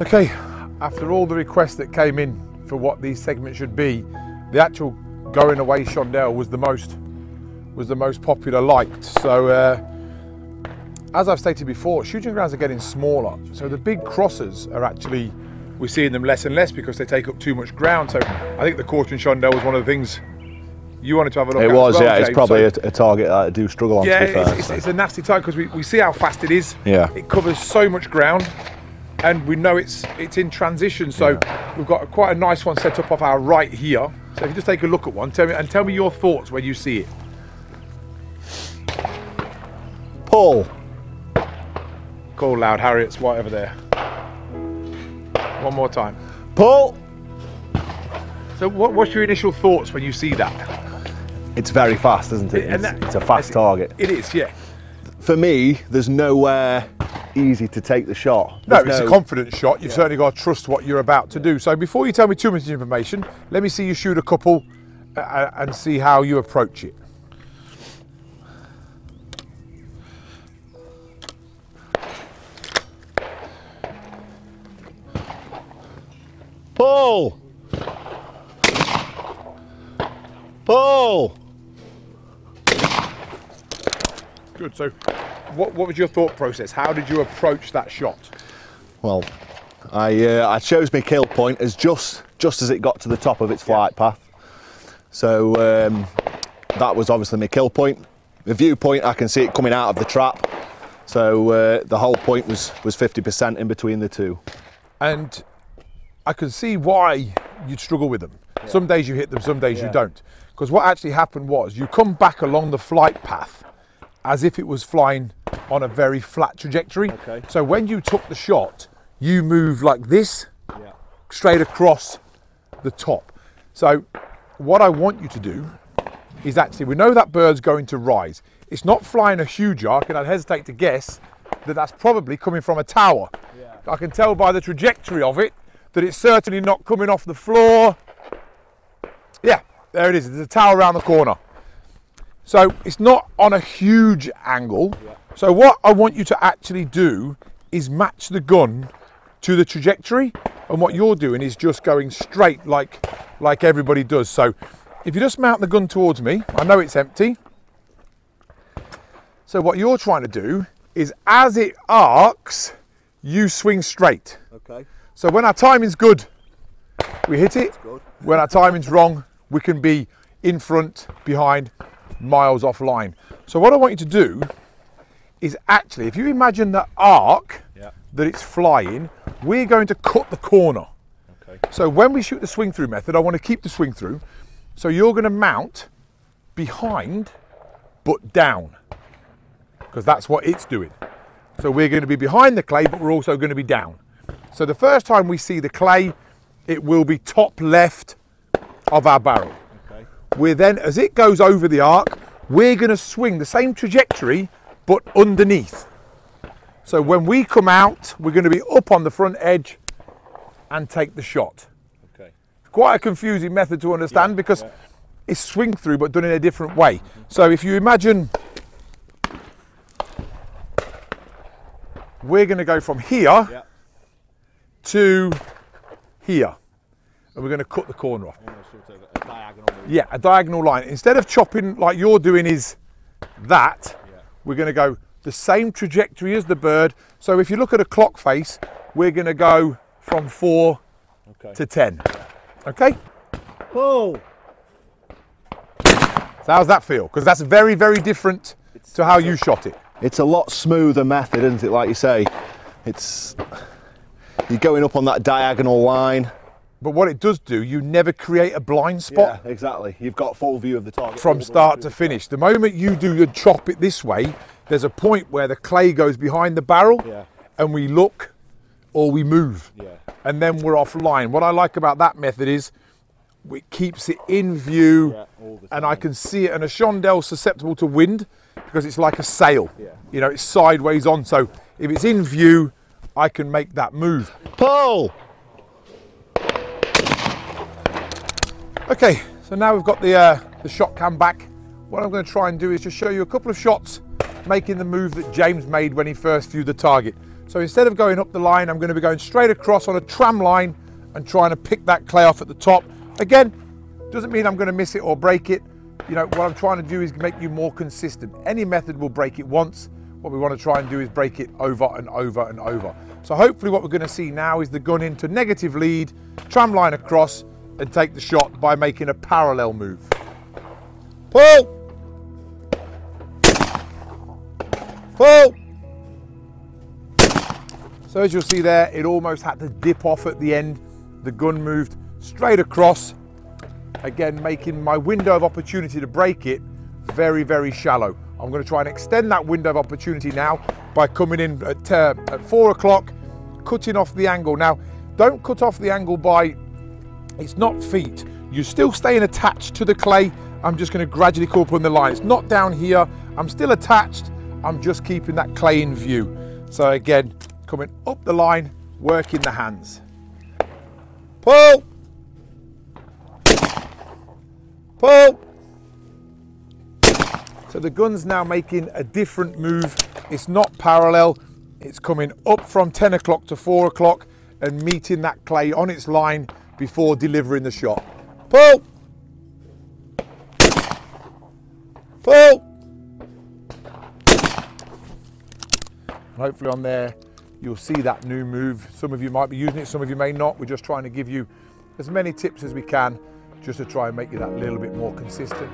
Okay, after all the requests that came in for what these segments should be, the actual going away chandelle was the most was the most popular liked. So uh, as I've stated before, shooting grounds are getting smaller. So the big crosses are actually we're seeing them less and less because they take up too much ground. So I think the quarter and chandelle was one of the things you wanted to have a look It at. was, as well, yeah. It's probably So- a, a target that I do struggle on. yeah, to be fair, it's, so. it's a nasty type because we, we see how fast it is. Yeah. It covers so much ground and we know it's it's in transition. So we've got quite a nice one set up off our right here. So if you just take a look at one, tell me and tell me your thoughts when you see it. Paul. Call loud, Harry, it's right over there. One more time. Paul. So what, what's your initial thoughts when you see that? It's very fast, isn't it? And It's, that- it's a fast target. It is, yeah. For me, there's nowhere easy to take the shot. No, There's it's a confident shot. You've certainly got to trust what you're about to do. So before you tell me too much information, let me see you shoot a couple uh, and see how you approach it. Paul. Paul. Good. So, what, what was your thought process? How did you approach that shot? Well, I uh, I chose my kill point as just just as it got to the top of its flight path. So um, that was obviously my kill point. The viewpoint, I can see it coming out of the trap. So uh, the whole point was was 50% in between the two. And I can see why you'd struggle with them. Some days you hit them, some days you don't. Because what actually happened was you come back along the flight path as if it was flying on a very flat trajectory. Okay. So when you took the shot, you move like this Yeah. straight across the top. So what I want you to do is actually, we know that bird's going to rise. It's not flying a huge arc, and I'd hesitate to guess that that's probably coming from a tower. Yeah. I can tell by the trajectory of it that it's certainly not coming off the floor. Yeah, there it is. There's a tower around the corner. So it's not on a huge angle. So what I want you to actually do is match the gun to the trajectory. And what you're doing is just going straight like, like everybody does. So if you just mount the gun towards me, I know it's empty. So what you're trying to do is as it arcs, you swing straight. Okay. So when our timing's good, we hit it. When our timing's wrong, we can be in front, behind, miles offline. So what I want you to do is actually, if you imagine the arc Yeah. that it's flying, we're going to cut the corner. Okay. So when we shoot the swing through method, I want to keep the swing through. So you're going to mount behind, but down, because that's what it's doing. So we're going to be behind the clay, but we're also going to be down. So the first time we see the clay, it will be top left of our barrel. We're then, as it goes over the arc, we're going to swing the same trajectory, but underneath. So when we come out, we're going to be up on the front edge and take the shot. Okay. Quite a confusing method to understand because it's swing through but done in a different way. So if you imagine we're going to go from here Yeah. to here and we're going to cut the corner off. A. Yeah, a diagonal line. Instead of chopping like you're doing is that, we're going to go the same trajectory as the bird. So if you look at a clock face, we're going to go from 4 Okay. to 10. Okay? Paul. So how's that feel? Because that's very, very different to how you shot it. It's a lot smoother method, isn't it? Like you say, it's you're going up on that diagonal line. But what it does do, you never create a blind spot Yeah, exactly. You've got full view of the target from all the way start to finish. The moment you do the chop it this way, there's a point where the clay goes behind the barrel Yeah. and we look or we move. Yeah. And then we're offline. What I like about that method is it keeps it in view Yeah, and I can see it. And a chandelle's susceptible to wind because it's like a sail. Yeah. You know, it's sideways on. So if it's in view, I can make that move. Paul. Okay, so now we've got the, uh, the Shotkam back. What I'm going to try and do is just show you a couple of shots making the move that James made when he first viewed the target. So instead of going up the line, I'm going to be going straight across on a tram line and trying to pick that clay off at the top. Again, doesn't mean I'm going to miss it or break it. You know, what I'm trying to do is make you more consistent. Any method will break it once. What we want to try and do is break it over and over and over. So hopefully what we're going to see now is the gun into negative lead, tram line across and take the shot by making a parallel move. Pull! Pull! So as you'll see there, it almost had to dip off at the end. The gun moved straight across, again making my window of opportunity to break it very, very shallow. I'm going to try and extend that window of opportunity now by coming in at, uh, at four o'clock, cutting off the angle. Now, don't cut off the angle by, it's not feet. You're still staying attached to the clay. I'm just going to gradually come up on the line. It's not down here. I'm still attached. I'm just keeping that clay in view. So again, coming up the line, working the hands. Pull. Pull. So the gun's now making a different move. It's not parallel. It's coming up from 10 o'clock to 4 o'clock and meeting that clay on its line before delivering the shot. Pull! Pull! And hopefully on there you'll see that new move. Some of you might be using it, some of you may not. We're just trying to give you as many tips as we can just to try and make you that little bit more consistent.